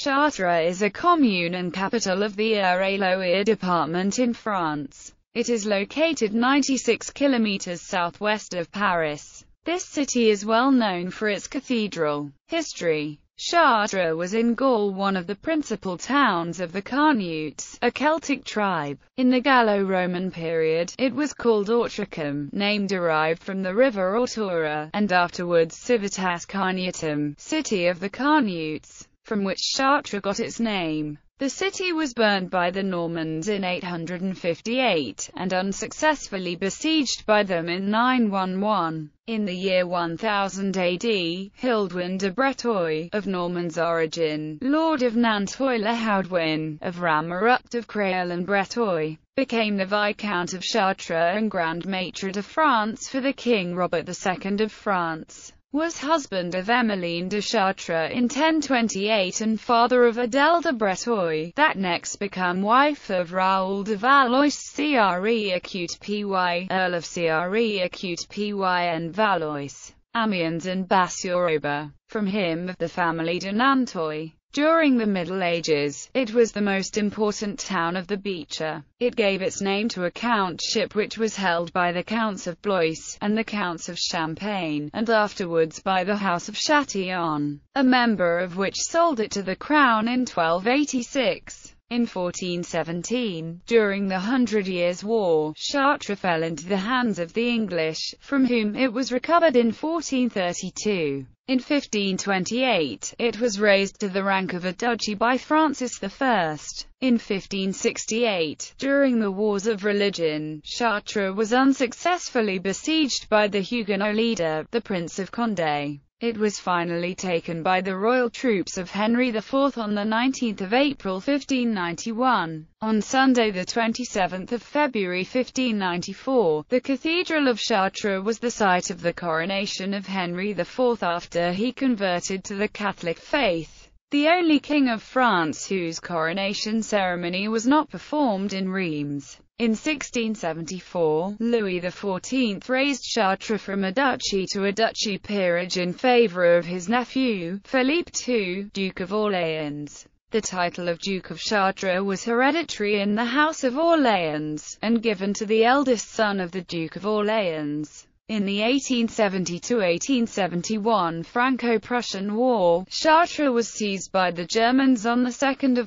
Chartres is a commune and capital of the Eure-et-Loir department in France. It is located 96 kilometers southwest of Paris. This city is well known for its cathedral. History Chartres was in Gaul one of the principal towns of the Carnutes, a Celtic tribe. In the Gallo-Roman period, it was called Autricum, name derived from the river Autura, and afterwards Civitas Carnutum, city of the Carnutes, from which Chartres got its name. The city was burned by the Normans in 858, and unsuccessfully besieged by them in 911. In the year 1000 AD, Hilduin de Breteuil, of Normans origin, lord of Nanteuil-le-Haudouin, of Ramerupt of Creil and Breteuil, became the Viscount of Chartres and Grand Maitre de France for the King Robert II of France was husband of Emmeline de Chartres in 1028 and father of Adèle de Breteuil, that next became wife of Raoul de Valois Cre acute py, Earl of Cre acute py and Valois, Amiens and Bassourbe. From him of the family de Nanteuil. During the Middle Ages, it was the most important town of the Beauce. It gave its name to a countship which was held by the Counts of Blois, and the Counts of Champagne, and afterwards by the House of Chatillon, a member of which sold it to the Crown in 1286. In 1417, during the Hundred Years' War, Chartres fell into the hands of the English, from whom it was recovered in 1432. In 1528, it was raised to the rank of a duchy by Francis I. In 1568, during the Wars of Religion, Chartres was unsuccessfully besieged by the Huguenot leader, the Prince of Condé. It was finally taken by the royal troops of Henry IV on 19 April 1591. On Sunday 27 February 1594, the Cathedral of Chartres was the site of the coronation of Henry IV after he converted to the Catholic faith. The only king of France whose coronation ceremony was not performed in Reims. In 1674, Louis XIV raised Chartres from a duchy to a duchy peerage in favour of his nephew, Philippe II, Duke of Orleans. The title of Duke of Chartres was hereditary in the House of Orleans, and given to the eldest son of the Duke of Orleans. In the 1870–1871 Franco-Prussian War, Chartres was seized by the Germans on 2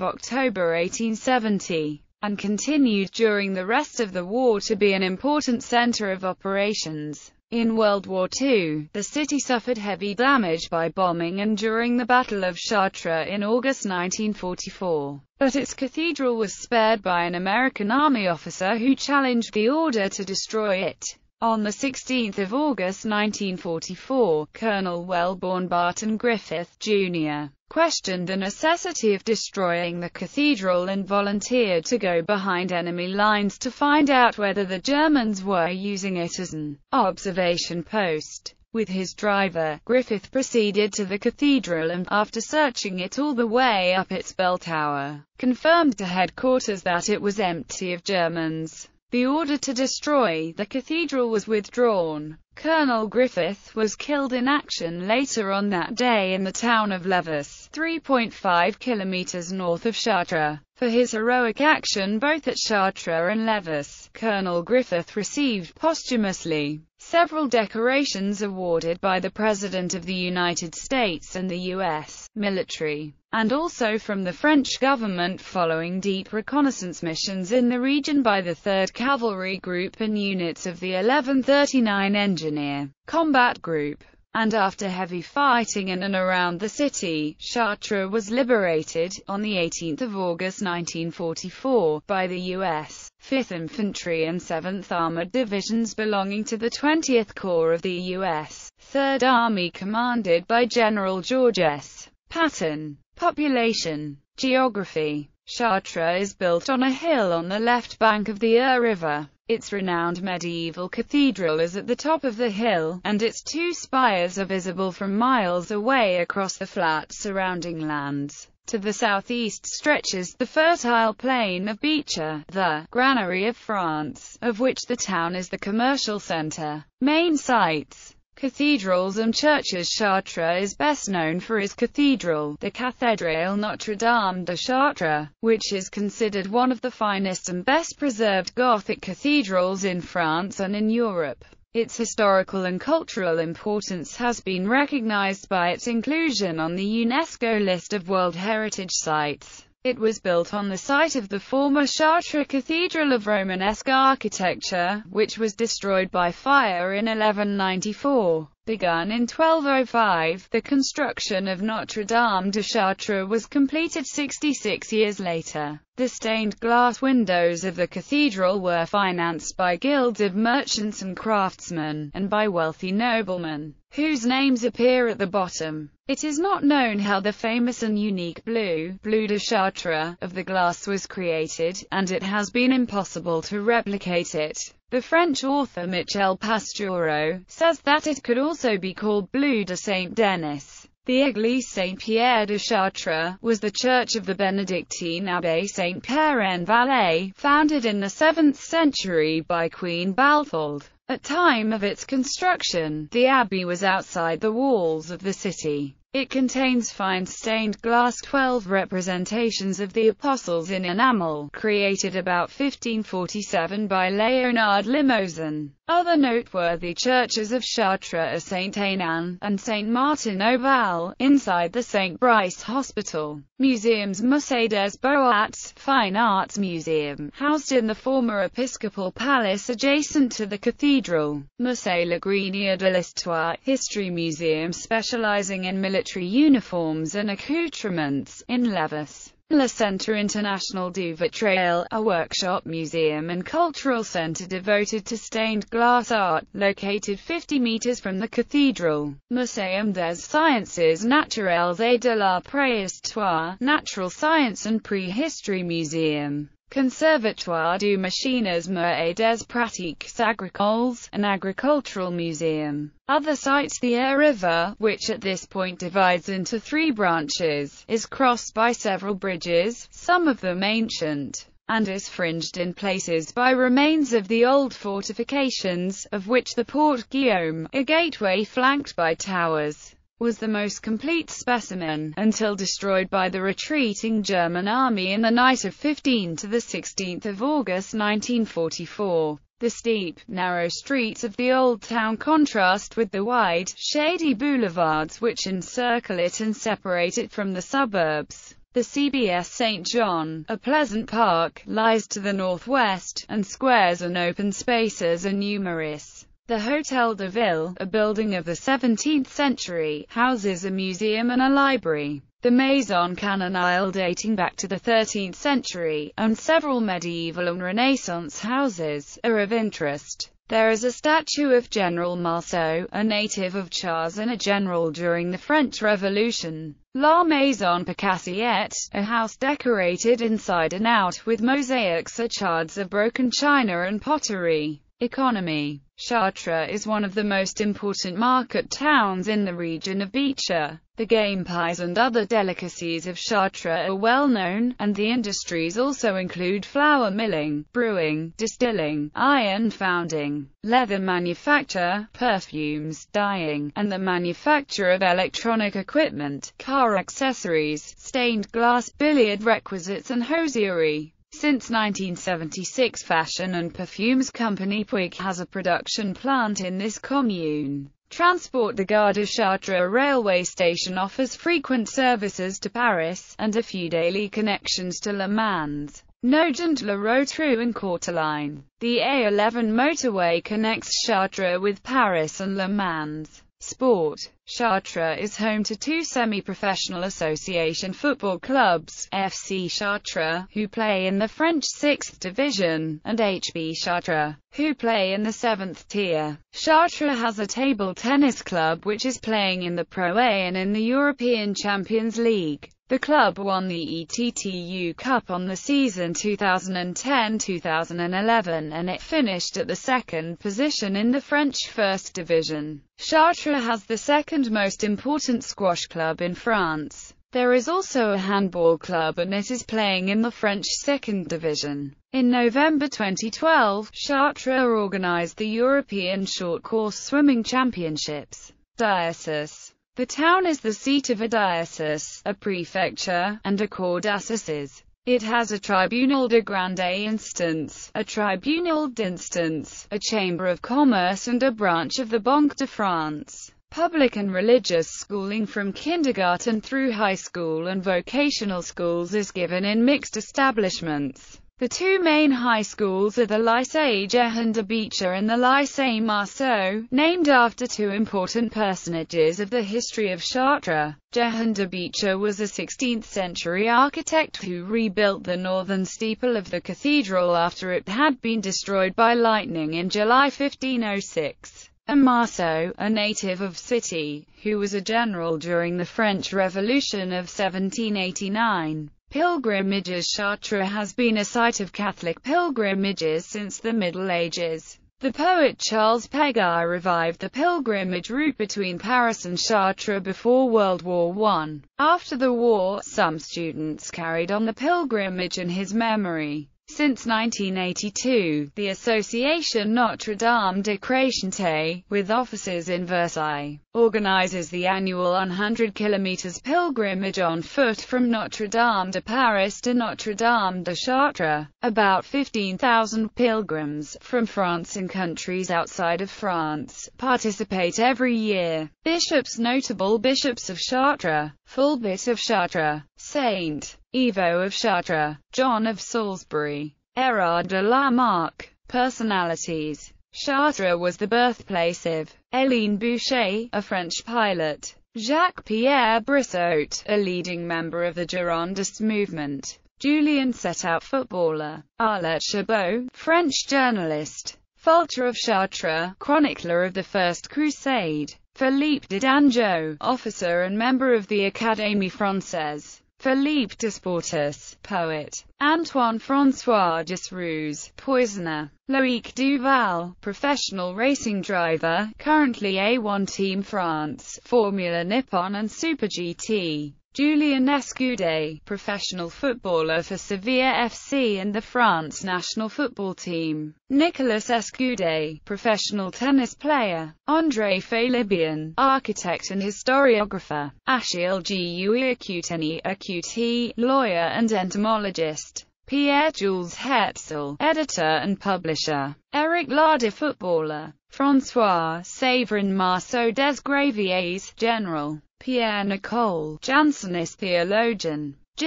October 1870 and continued during the rest of the war to be an important center of operations. In World War II, the city suffered heavy damage by bombing and during the Battle of Chartres in August 1944. But its cathedral was spared by an American Army officer who challenged the order to destroy it. On 16 August 1944, Colonel Wellborn Barton Griffith, Jr., questioned the necessity of destroying the cathedral and volunteered to go behind enemy lines to find out whether the Germans were using it as an observation post. With his driver, Griffith proceeded to the cathedral and, after searching it all the way up its bell tower, confirmed to headquarters that it was empty of Germans. The order to destroy the cathedral was withdrawn. Colonel Griffith was killed in action later on that day in the town of Lévis, 3.5 kilometers north of Chartres. For his heroic action both at Chartres and Lévis, Colonel Griffith received posthumously several decorations awarded by the President of the United States and the U.S. military, and also from the French government following deep reconnaissance missions in the region by the 3rd Cavalry Group and units of the 1139 Engineer Combat Group. And after heavy fighting in and around the city, Chartres was liberated, on 18 August 1944, by the U.S. 5th Infantry and 7th Armored Divisions belonging to the 20th Corps of the U.S. 3rd Army commanded by General George S. Patton. Population. Geography. Chartres is built on a hill on the left bank of the Eure River. Its renowned medieval cathedral is at the top of the hill, and its two spires are visible from miles away across the flat surrounding lands. To the southeast stretches the fertile plain of Beauce, the granary of France, of which the town is the commercial center. Main sites Cathedrals and churches Chartres is best known for its cathedral, the Cathédrale Notre-Dame de Chartres, which is considered one of the finest and best preserved Gothic cathedrals in France and in Europe. Its historical and cultural importance has been recognized by its inclusion on the UNESCO list of World Heritage Sites. It was built on the site of the former Chartres Cathedral of Romanesque architecture, which was destroyed by fire in 1194. Begun in 1205, the construction of Notre-Dame de Chartres was completed 66 years later. The stained glass windows of the cathedral were financed by guilds of merchants and craftsmen, and by wealthy noblemen, whose names appear at the bottom. It is not known how the famous and unique blue, bleu de Chartres, of the glass was created, and it has been impossible to replicate it. The French author Michel Pastoureau says that it could also be called Bleu de Saint-Denis. The Église Saint-Pierre de Chartres was the church of the Benedictine abbé Saint-Pierre en Valais, founded in the 7th century by Queen Balthilde. At time of its construction, the abbey was outside the walls of the city. It contains fine stained glass 12 representations of the apostles in enamel, created about 1547 by Léonard Limousin. Other noteworthy churches of Chartres are Saint Aignan, and Saint Martin au Val, inside the Saint Brice Hospital. Museums Musée des Beaux-Arts, Fine Arts Museum, housed in the former episcopal palace adjacent to the cathedral. Musée La Grenier de l'Histoire, History Museum specializing in military uniforms and accoutrements, in Lévis. Le Centre International du Vitrail, a workshop museum and cultural center devoted to stained glass art, located 50 meters from the cathedral. Muséum des Sciences Naturelles et de la Préhistoire, Natural Science and Prehistory Museum. Conservatoire du Machinisme et des Pratiques Agricoles, an agricultural museum. Other sites The Eure River, which at this point divides into three branches, is crossed by several bridges, some of them ancient, and is fringed in places by remains of the old fortifications, of which the Porte Guillaume, a gateway flanked by towers, was the most complete specimen, until destroyed by the retreating German army in the night of 15 to 16 August 1944. The steep, narrow streets of the old town contrast with the wide, shady boulevards which encircle it and separate it from the suburbs. The CBS St. John, a pleasant park, lies to the northwest, and squares and open spaces are numerous. The Hotel de Ville, a building of the 17th century, houses a museum and a library. The Maison Canoniale dating back to the 13th century, and several medieval and Renaissance houses, are of interest. There is a statue of General Marceau, a native of Chars and a general during the French Revolution. La Maison Picassiette, a house decorated inside and out with mosaics shards of broken china and pottery. Economy Chartres is one of the most important market towns in the region of Beauce. The game pies and other delicacies of Chartres are well known, and the industries also include flour milling, brewing, distilling, iron founding, leather manufacture, perfumes, dyeing, and the manufacture of electronic equipment, car accessories, stained glass, billiard requisites and hosiery. Since 1976 fashion and perfumes company Puig has a production plant in this commune. Transport de Gare de Chartres railway station offers frequent services to Paris, and a few daily connections to Le Mans. Nogent Le Rotrou and Courtalain. The A11 motorway connects Chartres with Paris and Le Mans. Sport. Chartres is home to two semi-professional association football clubs, FC Chartres, who play in the French 6th division, and HB Chartres, who play in the 7th tier. Chartres has a table tennis club which is playing in the Pro A and in the European Champions League. The club won the ETTU Cup on the season 2010-2011 and it finished at the second position in the French First Division. Chartres has the second most important squash club in France. There is also a handball club and it is playing in the French second division. In November 2012, Chartres organized the European Short Course Swimming Championships. Diocese The town is the seat of a diocese, a prefecture, and a cour d'assises. It has a tribunal de grande instance, a tribunal d'instance, a chamber of commerce and a branch of the Banque de France. Public and religious schooling from kindergarten through high school and vocational schools is given in mixed establishments. The two main high schools are the Lycée Jehan de Beauce and the Lycée Marceau, named after two important personages of the history of Chartres. Jehan de Beauce was a 16th-century architect who rebuilt the northern steeple of the cathedral after it had been destroyed by lightning in July 1506 and Marceau, a native of City, who was a general during the French Revolution of 1789. Pilgrimages Chartres has been a site of Catholic pilgrimages since the Middle Ages. The poet Charles Péguy revived the pilgrimage route between Paris and Chartres before World War I. After the war, some students carried on the pilgrimage in his memory. Since 1982, the Association Notre-Dame de Chrétienté, with offices in Versailles, organizes the annual 100 km pilgrimage on foot from Notre-Dame de Paris to Notre-Dame de Chartres. About 15,000 pilgrims, from France and countries outside of France, participate every year. Bishops Notable bishops of Chartres, Fulbert of Chartres, Saint Ivo of Chartres, John of Salisbury, Erard de la Marck. Personalities. Chartres was the birthplace of Hélène Boucher, a French pilot, Jacques-Pierre Brissot, a leading member of the Girondist movement, Julien Cétout footballer, Arlette Chabot, French journalist, Fulcher of Chartres, chronicler of the First Crusade, Philippe de Dangeau, officer and member of the Académie Française, Philippe Desportes, poet, Antoine François Desrues, poisoner, Loic Duval, professional racing driver, currently A1 Team France, Formula Nippon and Super GT. Julien Escudé, professional footballer for Sevilla FC and the France national football team. Nicolas Escudé, professional tennis player. André Félibien, architect and historiographer. Achille Guy Acuteni, Acuti, lawyer and entomologist. Pierre-Jules Hetzel, editor and publisher. Eric Larder, footballer. François Séverin Marceau Desgraviers, general. Pierre Nicole, Jansenist theologian. De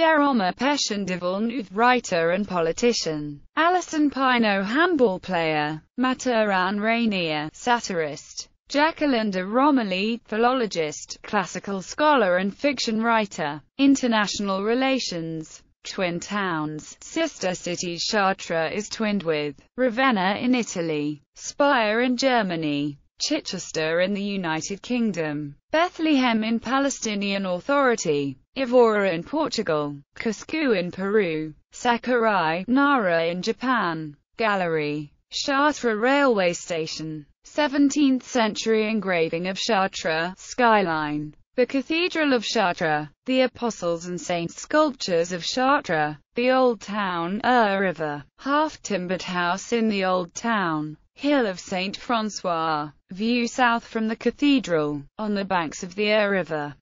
Villeneuve, writer and politician. Allison Pineau, handball player. Mathurin Régnier, satirist. Jacqueline de Romilly, philologist, classical scholar and fiction writer. International relations. Twin towns, sister cities Chartres is twinned with Ravenna in Italy, Speyer in Germany, Chichester in the United Kingdom, Bethlehem in Palestinian Authority, Évora in Portugal, Cusco in Peru, Sakurai, Nara in Japan, Gallery, Chartres Railway Station, 17th century engraving of Chartres, skyline, the Cathedral of Chartres, the Apostles and Saints sculptures of Chartres, the Old Town, a river, half-timbered house in the Old Town, Hill of St. Francois, view south from the cathedral, on the banks of the Eure River.